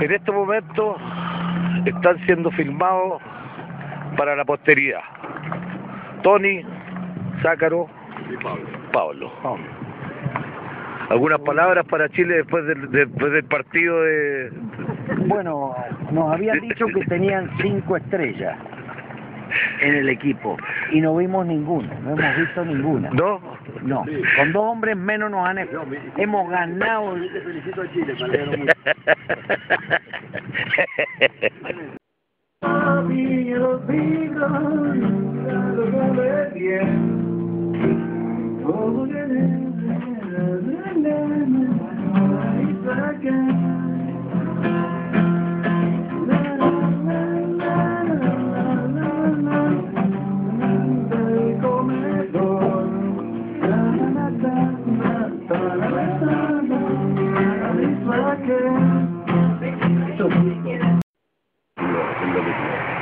En este momento están siendo filmados para la posteridad. Tony, Zácaro, Pablo. ¿Algunas palabras para Chile después del, después del partido de... Bueno, nos habían dicho que tenían cinco estrellas en el equipo y no vimos ninguna, no hemos visto ninguna. ¿No? No, con dos hombres menos nos han... Hemos ganado... Te felicito a Chile, me mucho.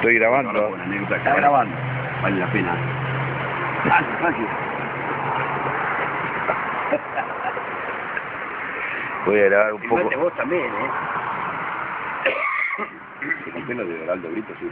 Estoy grabando. Anécdota, Está grabando. Vale la pena. Voy a grabar un poco. Fíjate vos también, ¿eh? Se de Oraldo Brito, sí.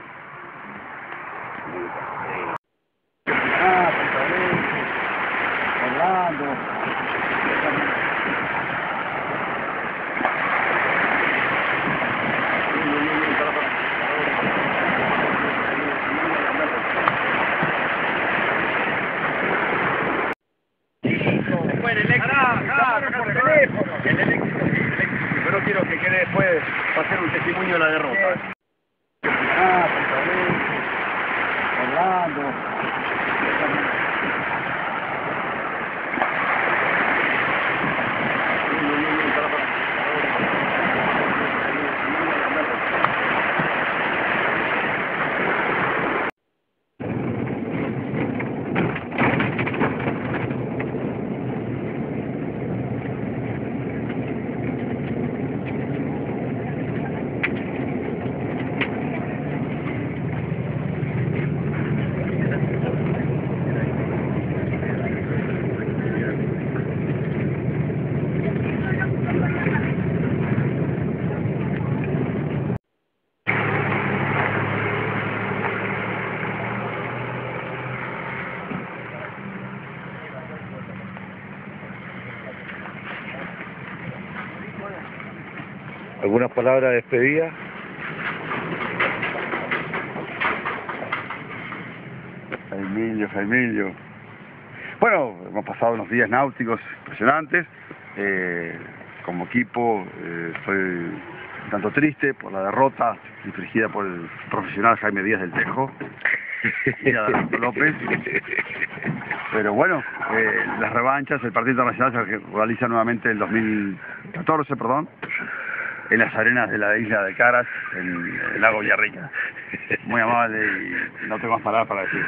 Teléfono. El éxito, el éxito. Pero quiero que quede después para hacer un testimonio de la derrota. ¿Algunas palabras de despedida? Jaimillo, Jaimillo. Bueno, hemos pasado unos días náuticos impresionantes. Eh, como equipo eh, estoy un tanto triste por la derrota infligida por el profesional Jaime Díaz del Tejo y Adalberto López. Pero bueno, eh, las revanchas, el partido internacional se realiza nuevamente el 2014, perdón, en las arenas de la isla de Caras, en el lago Villarrica. Muy amable y no tengo más palabras para decir.